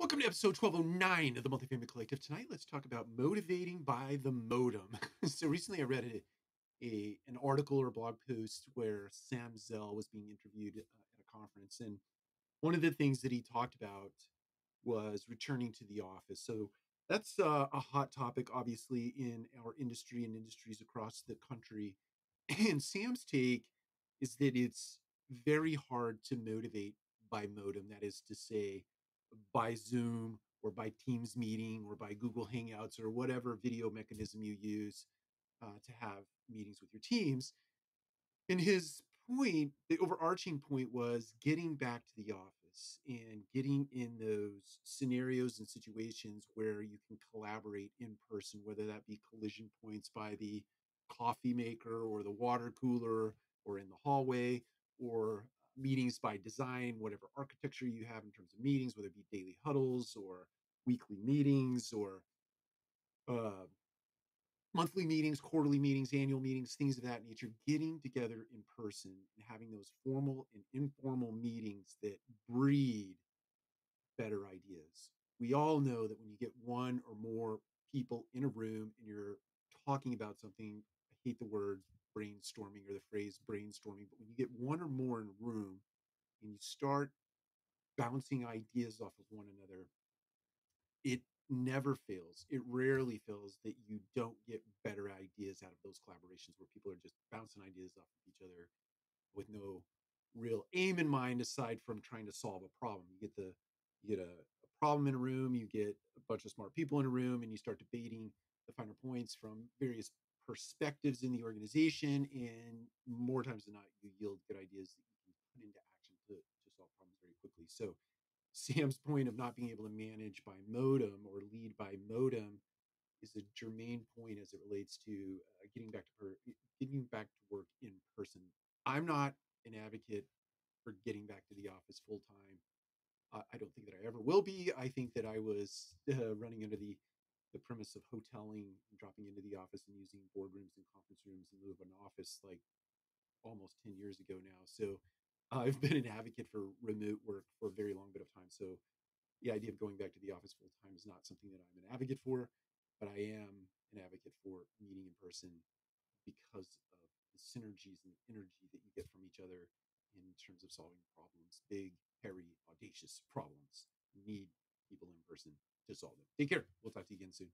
Welcome to episode 1209 of the Multifamily Collective. Tonight, let's talk about motivating by the modem. so recently I read a, a an article or a blog post where Sam Zell was being interviewed uh, at a conference. And one of the things that he talked about was returning to the office. So that's uh, a hot topic, obviously, in our industry and industries across the country. And Sam's take is that it's very hard to motivate by modem. That is to say, by Zoom or by Teams meeting or by Google Hangouts or whatever video mechanism you use uh, to have meetings with your teams. And his point, the overarching point was getting back to the office and getting in those scenarios and situations where you can collaborate in person, whether that be collision points by the coffee maker or the water cooler or in the hallway or meetings by design, whatever architecture you have in terms of meetings, whether it be daily huddles or weekly meetings or uh, monthly meetings, quarterly meetings, annual meetings, things of that nature, getting together in person and having those formal and informal meetings that breed better ideas. We all know that when you get one or more people in a room and you're talking about something, hate the word brainstorming or the phrase brainstorming, but when you get one or more in a room and you start bouncing ideas off of one another, it never fails. It rarely fails that you don't get better ideas out of those collaborations where people are just bouncing ideas off of each other with no real aim in mind aside from trying to solve a problem. You get the you get a, a problem in a room, you get a bunch of smart people in a room, and you start debating the finer points from various perspectives in the organization. And more times than not, you yield good ideas that you can put into action to, to solve problems very quickly. So Sam's point of not being able to manage by modem or lead by modem is a germane point as it relates to uh, getting back to per, getting back to work in person. I'm not an advocate for getting back to the office full time. Uh, I don't think that I ever will be. I think that I was uh, running under the the premise of hoteling dropping into the office and using boardrooms and conference rooms in lieu of an office like almost 10 years ago now. So I've been an advocate for remote work for a very long bit of time. So the idea of going back to the office full time is not something that I'm an advocate for, but I am an advocate for meeting in person because of the synergies and the energy that you get from each other in terms of solving problems, big, hairy, audacious problems. You need people in person Take care. We'll talk to you again soon.